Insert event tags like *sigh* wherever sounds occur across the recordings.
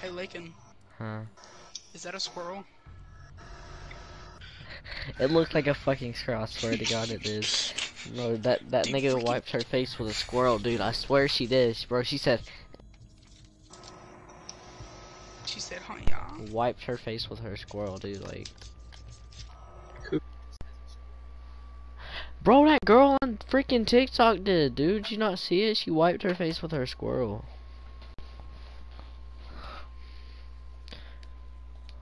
Hey, Laken, Huh? is that a squirrel? It looks like a fucking squirrel. I swear to God, it is. did. Bro, that that Dude, nigga freaking- wiped her face with a squirrel, dude. I swear she did, bro. She said She said, huh, yeah. wiped her face with her squirrel, dude. Like, bro, that girl on freaking TikTok did, dude. Did you not see it? She wiped her face with her squirrel.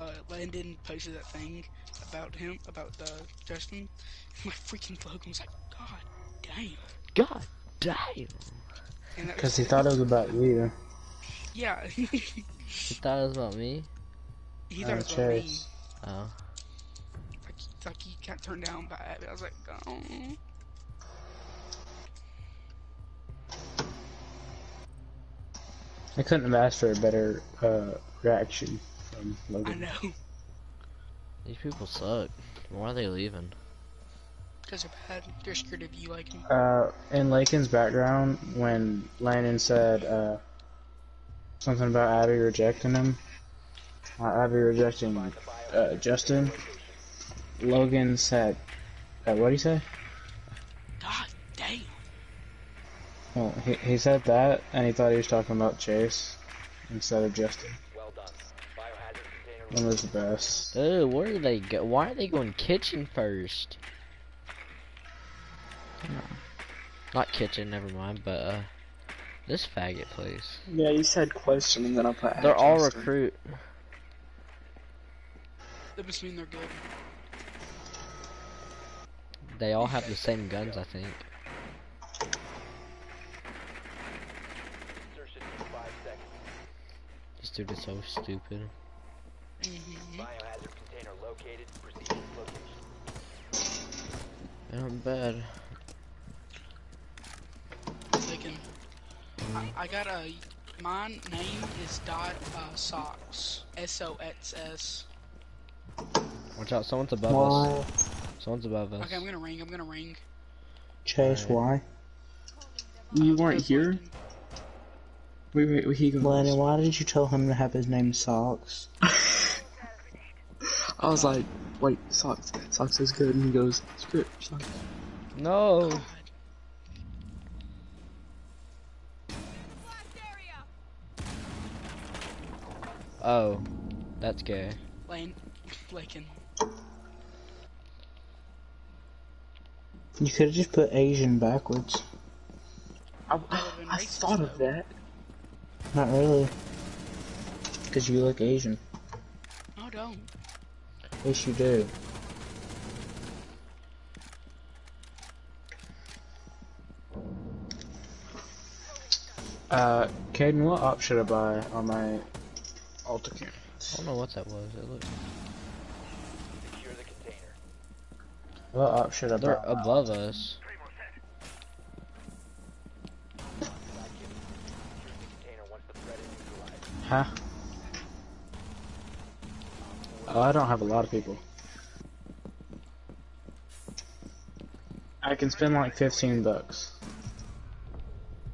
Uh, Landon posted that thing about him, about uh, Justin. My freaking Logan was like, God damn. God damn. And Because he thought it was about you. Yeah, *laughs* he thought it was about me. thought Uh, it was about me. Oh. Like, like he got turned down by it. I was like, oh. I couldn't have asked for a better uh, reaction from Logan. I Logan. know. These people suck. Why are they leaving? Because they're bad. They're scared of you like him. Uh, in Laken's background, when Landon said uh, something about Abby rejecting him, uh, Abby rejecting uh, Justin, Logan said, uh, what did he say? God damn. Well, he, he said that, and he thought he was talking about Chase instead of Justin. Well done. Biohazard container One was the best. Oh, where are they go? Why are they going kitchen first? Not kitchen, never mind, but uh, this faggot place. Yeah, you said question and then I put. They're all Justin. recruit. That must mean they're good. They all have the same guns, I think. insertion in five seconds. This dude is so stupid. Mm-hmm. Biohazard container located. Proceed to location. And I'm bad. Taken. I, I got a. My name is dot uh, socks. S O X S. Watch out, someone's above Why, us. Someone's above us. Okay, I'm gonna ring. I'm gonna ring. Chase? Alright. Why? Uh, You weren't here. Landon- Wait, wait, wait, he goes. Lenny, why did you tell him to have his name Socks? *laughs* I was like, wait, socks, socks is good, and he goes, screw it, socks. No! God. Oh, that's gay. Land. Laken. You could have just put Asian backwards. I, *gasps* would've I thought of that. Not really. Because you look Asian. No, don't. Yes, you do. Uh, Caden, what op should I buy on my Alta cam? I don't know what that was. It looked... Secure the container. What op should I buy? They're above us. Secure the container once the threat is neutralized. Huh? Oh, I don't have a lot of people. I can spend like 15 bucks.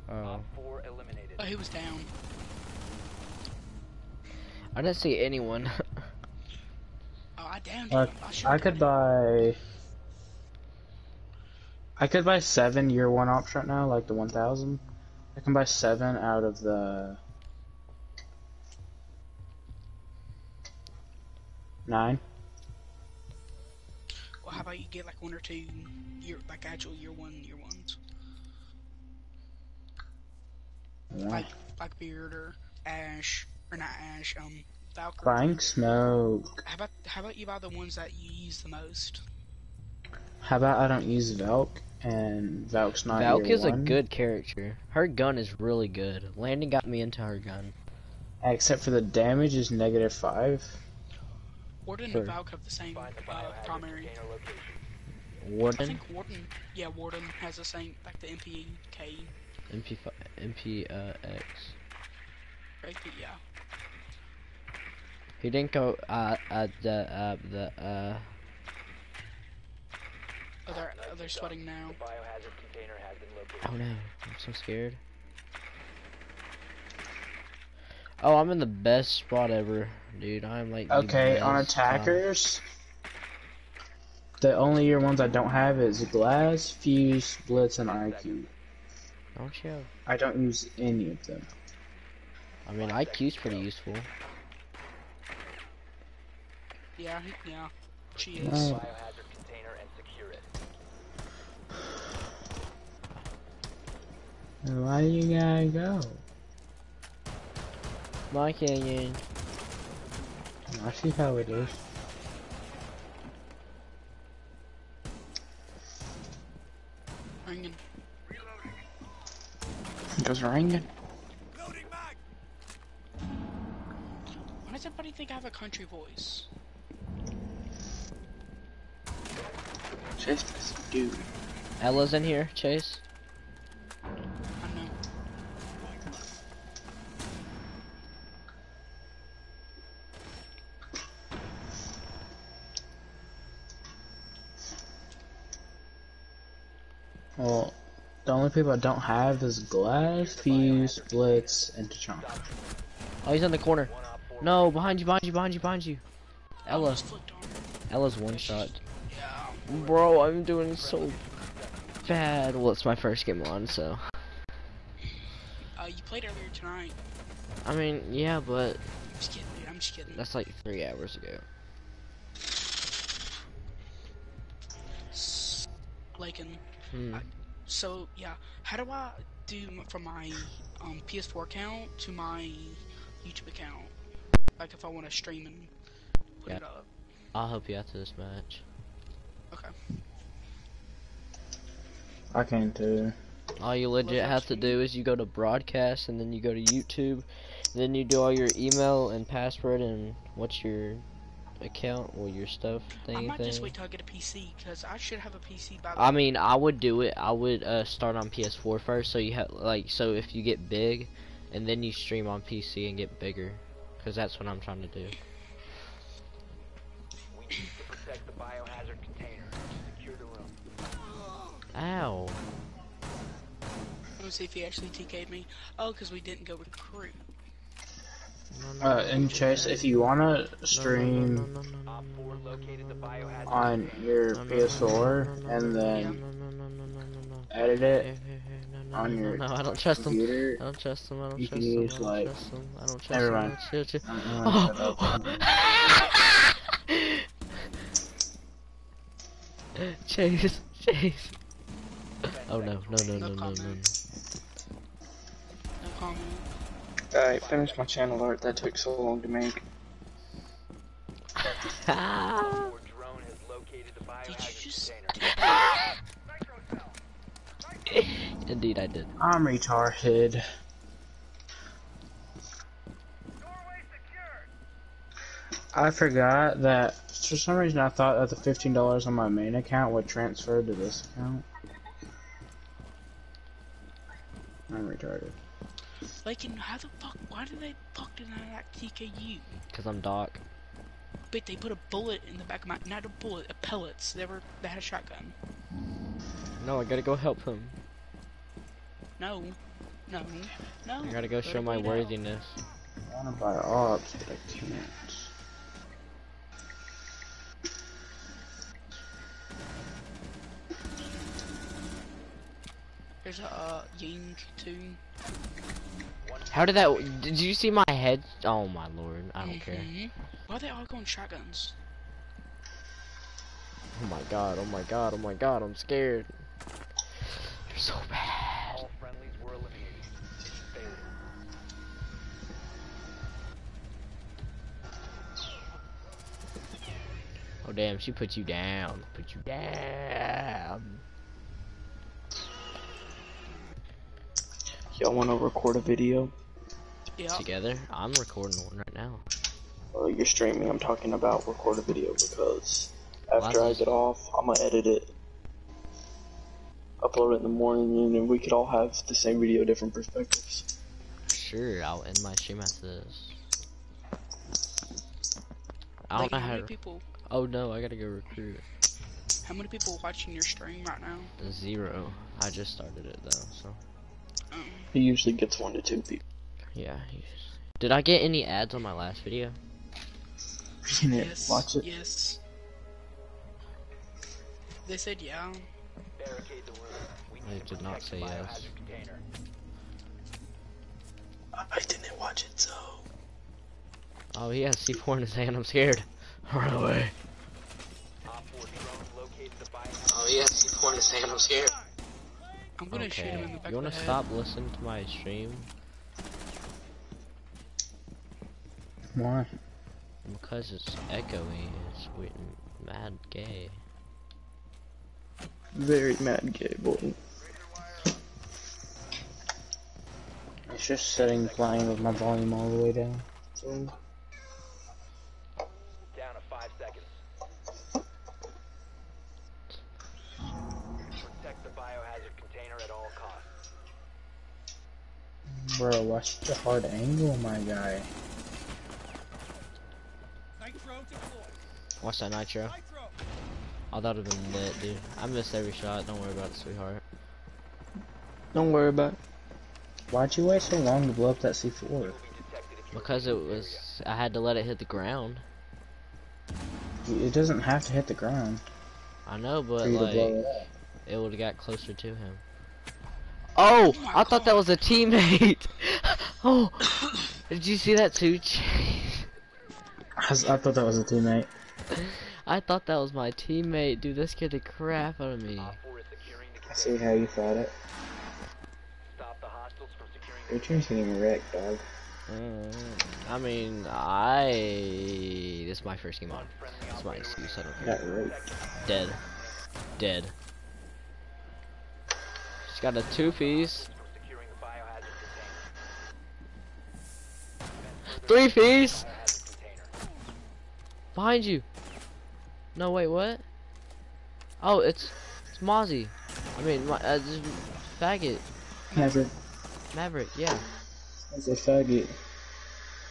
Oh. 4 eliminated. Oh, he was down. I didn't see anyone. *laughs* Oh, I downed Uh. I, I could buy. I could buy seven year one ops right now, like the 1000. I can buy seven out of the. Nine. Well, how about you get like one or two year, like actual year one, year ones, Yeah. like Blackbeard or Ash or not Ash, um, Valkyrie. Buying smoke. How about how about you buy the ones that you use the most? How about I don't use Valk and Valk's not Valk year is a good character. Her gun is really good. Landon got me into her gun. Except for the damage is negative five. Warden Sure. and Valk have the same uh, primary. container location. I think Warden, yeah, Warden has the same, like the MPK, MP, MP uh, X. right? But yeah. He didn't go uh uh the uh the uh Oh, they're, oh, they're sweating now. The biohazard container has been located. oh no, I'm so scared. Oh, I'm in the best spot ever, dude. I'm like. Okay, on best spot. attackers, the only year ones I don't have is Glass, Fuse, Blitz, and IQ. Don't you have? I don't use any of them. I mean, IQ's pretty useful. Yeah, yeah. She No. is. Oh. Biohazard container and secure it. Why do you gotta go? My canyon. I see how it is. Ringing. It goes ringing. Why does everybody think I have a country voice? Chase this dude. Ela's in here, Chase. I know. Well, the only people I don't have is Glass, Fuse, Blitz, and Tachanka. Oh, he's in the corner. One op four No, behind you, behind you, behind you, behind you. Ela. Almost flicked on her. Ela's one shot. Bro, I'm doing so bad. Well, it's my first game on, so. Uh, you played earlier tonight. I mean, yeah, but I'm just kidding, dude. I'm just kidding. that's like three hours ago. S- Like, and Hmm. so yeah. How do I do from my um, PS4 account to my YouTube account? Like, if I want to stream and put Yeah. it up. I'll help you after this match. Okay. I can too. All you legit Love have to do is you go to broadcast and then you go to YouTube, and then you do all your email and password and what's your account or your stuff I thing just wait till I get a PC because I should have a PC by. I mean, I would do it. I would uh, start on PS4 first, so you have like so if you get big, and then you stream on PC and get bigger, because that's what I'm trying to do. We need to protect the biohazard container. Secure the room. Ow. Let me see if he actually TK'd me. Oh, because we didn't go recruit. No, no, Uh, and Chase, if you wanna stream on your no, no, no, PS4 no, no, no, and then edit it hey, hey, no, no, on your no, I don't trust him. computer, I don't trust him. I don't You trust can him. use, I don't like- trust him. I don't trust Never him. mind. Chill, chill. I'm gonna. Oh. *laughs* Chase, Chase. Oh no, no, no, no, No no, no, no. comment. No finished my channel art. That took so long to make. Ah. Your drone has *laughs* located the Did you just? *laughs* Indeed, I did. I'm retarded. I forgot that for some reason I thought that the fifteen dollars on my main account would transfer to this account. I'm retarded. Like, and how the fuck? Why did they fuck did I not TKU? Cause I'm Doc. But they put a bullet in the back of my not a bullet, a pellets. They were they had a shotgun. No, I gotta go help him. No, no, no. I gotta go show my worthiness. I wanna buy ops, but I can't. There's a uh, Ying too. How did that? Did you see my head? Oh my lord, I don't care. Mhm. Why are they all going shotguns? Oh my god, oh my god, oh my god, I'm scared. You're so bad. All friendlies were eliminated. Failure. Oh damn, she put you down. Put you down. Y'all wanna record a video? Yeah. Together? I'm recording one right now. Well, you're streaming. I'm talking about record a video because Why after I is- get off, I'm gonna edit it, upload it in the morning, and then we could all have the same video, different perspectives. Sure, I'll end my stream after this. I don't know how how many to. people? Oh no, I gotta go recruit. How many people watching your stream right now? Zero. I just started it though, so. He usually gets one to two people. Yeah, he Did I get any ads on my last video? *laughs* Yes. watch it. Yes. They said yeah. Barricade the room. We I need to did not say yes. container. I didn't watch it, so. Oh, he has C4 in his hand. I'm scared. *laughs* Run away. Op 4 drone located the biohazard Oh, he has C4 in his hand. I'm scared. I'm gonna shoot him in Okay. the back You wanna of the stop listening to my stream? Why? Because it's echoey. It's weird, mad gay. Very mad gay boy. It's just sitting playing with my volume all the way down. So, down to 5 seconds. Protect the biohazard container at all costs. Bro, watch the hard angle, my guy. Watch that nitro. Oh, that would have been lit, dude. I missed every shot. Don't worry about it, sweetheart. Don't worry about it. Why'd you wait so long to blow up that C4? Will be detected if you Because it was, I had to let it hit the ground. It doesn't have to hit the ground I know, but for you to blow like, it it would have got closer to him. Oh, my I thought that was a teammate. *laughs* oh, did you see that too? Chase? I, was- I thought that was a teammate. I thought that was my teammate, dude. That scared the crap out of me. Op 4 is securing the I see how you thought it. Stop the hostiles from securing the Your team's getting wrecked, dog. Mm, I mean, I. This is my first game on. One friendly That's my excuse. I don't care. Got raped. Dead. Dead. She's got a two piece. from securing the biohazard container. Three piece! Biohazard container. Behind you! No, wait, what? Oh, it's. It's Mozzie. I mean, my, uh, just faggot. A, Maverick, yeah. That's a faggot.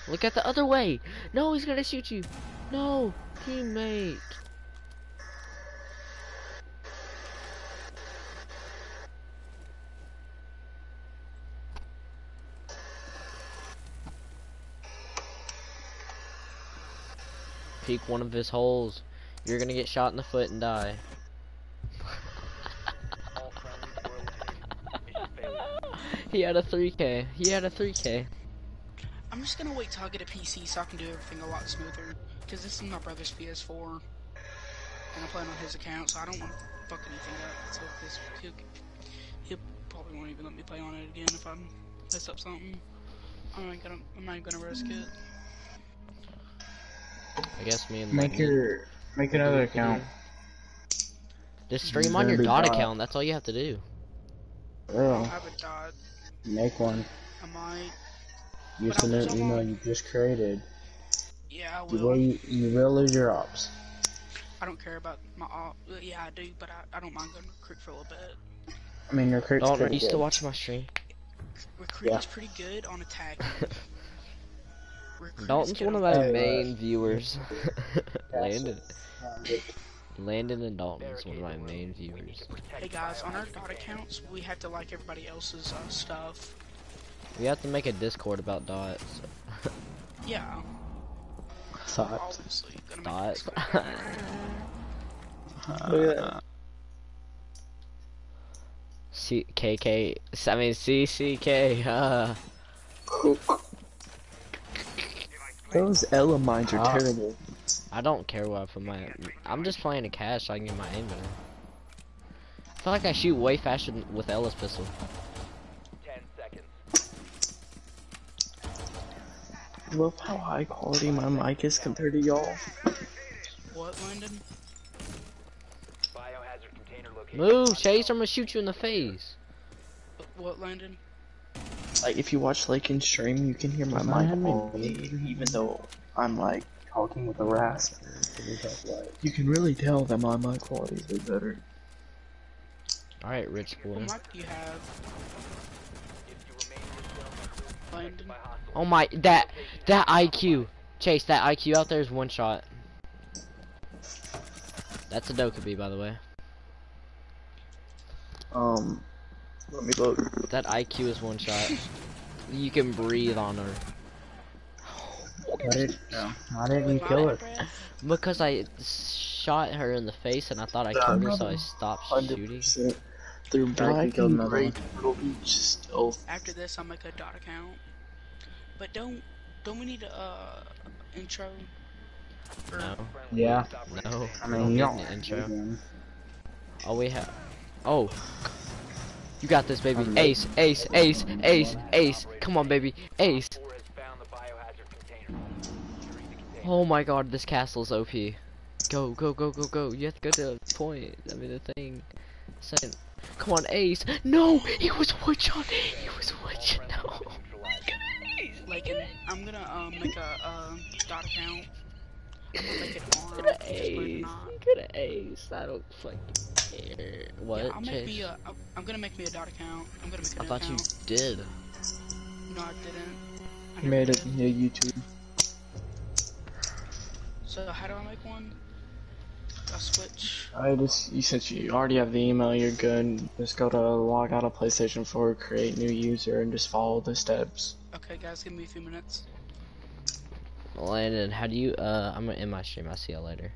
Look at the other way! No, he's gonna shoot you! No! Teammate! One of his holes. You're gonna get shot in the foot and die. He had a 3k. He had a 3k. I'm just gonna wait till I get a PC so I can do everything a lot smoother. Because this is my brother's PS4. And I'm playing on his account, so I don't want to fuck anything up. So this, he'll, he'll probably won't even let me play on it again if I mess up something. I'm not gonna, I'm not gonna risk it. I guess me and Make your make another account. Just stream on your dot dot. account. That's all you have to do. I haven't died. make one. I might. Use But the new email on- you just created. Yeah, I You will. will you, you will lose your ops. I don't care about my op. uh, Yeah, I do, but I, I don't mind going recruit for a little bit. I mean recruit's Dalton, are pretty you still good. watching my stream? Recruit Yeah. is pretty good on attack. *laughs* Recruit is Dalton's one of my Uh, main viewers. *laughs* *laughs* Landon, Landon and Dalton is one of my main viewers. Hey guys, on our dot accounts, we have to like everybody else's uh, stuff. We have to make a Discord about dots. *laughs* Yeah, thought. obviously. Gonna Dots. Look at that. C K K. I mean C C K. Uh, Those Ela mines are Ah. terrible. I don't care what I put my. I'm just playing a cash so I can get my aim better. I feel like I shoot way faster than, with Ela's pistol. 10 seconds. Love how high quality my mic is compared to y'all. What, Landon? Biohazard container located. Move, Chase! I'm gonna shoot you in the face. What, Landon? Like if you watch Laken stream, you can hear my mic have me all muted. even though I'm like talking with a rasp. You can really tell that my mic quality is way better. All right, rich boy. What mic do you have, If you remain in this zone, you will be Landon? detected by hostiles. Oh my, that that IQ, Chase, that IQ out there is one shot. That's a Dokkaebi, by the way. Um, let me look. That IQ is one shot. You can breathe on her. Why did, no, why didn't you kill her? Because I shot her in the face and I thought I killed her, so I stopped Hundred shooting. percent. They're you black and another gray Beach stealth. After this, I'll make a dot account. But don't don't we need a uh, intro? No, Yeah, no. I mean, you don't an intro. one. All we have. Oh. You got this, baby. Ace, ace, ace, ace, ace. Come on, baby. Ace. Four has found the biohazard container. Secure the container. Oh my god, this castle's OP. Go, go, go, go, go. You have to go to the point. I mean, the thing. Second. Come on, Ace. No! He was one shot. He was one shot. No. *laughs* Like, and I'm gonna um make a um dot account. *laughs* I'm gonna make it on. Could have just put it Ace. not. Could have Ace. I don't fucking care. What? Yeah, I'll make Chase? me a. I'm- I'm gonna make me a dot account. I'm gonna make a I new thought you did. No, I didn't. I He made it did. yeah, YouTube. So how do I make one? I switch. I just you said you already have the email. You're good. Just go to log out of PlayStation 4, create new user, and just follow the steps. Okay, guys, give me a few minutes. Landon, how do you, uh, I'm gonna end my stream. I'll see y'all later.